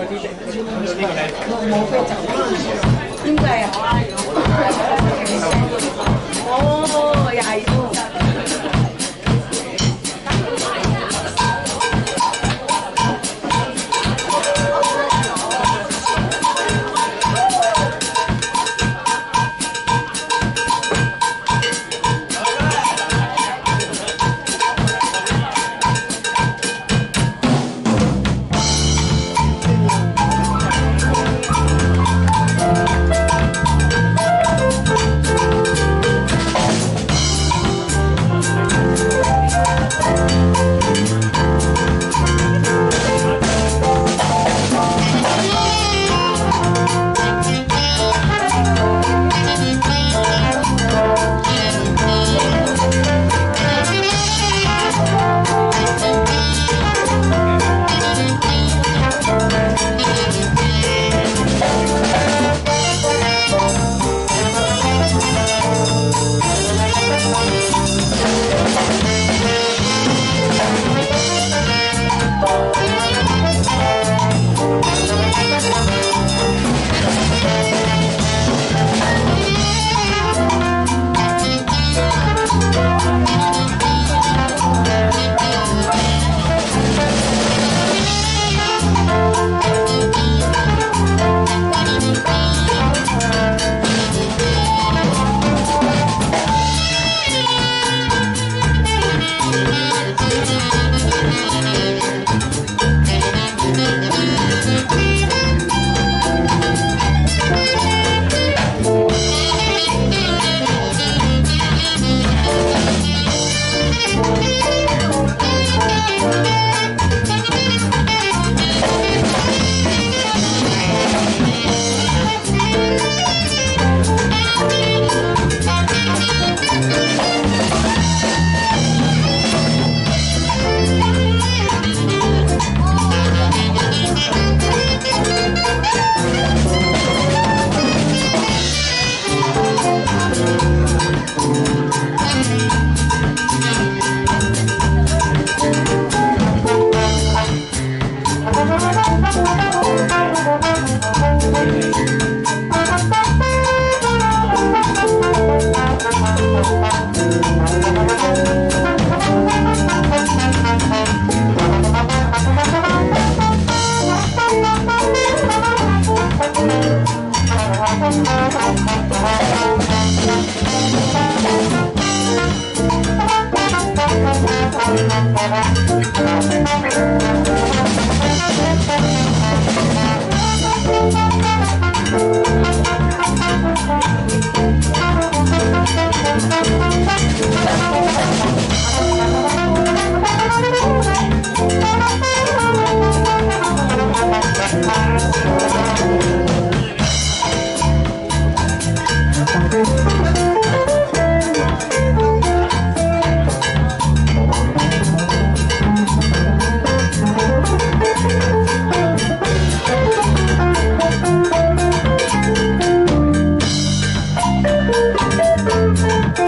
我冇啤酒，应该有啊哦，也有。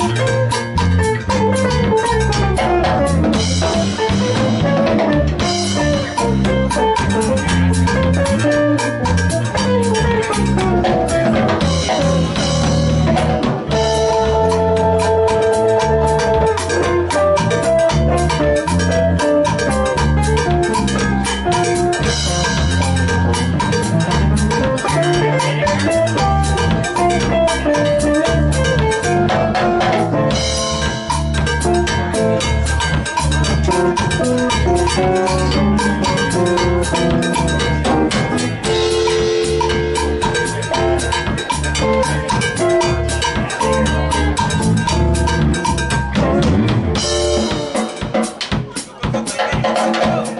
Música Oh.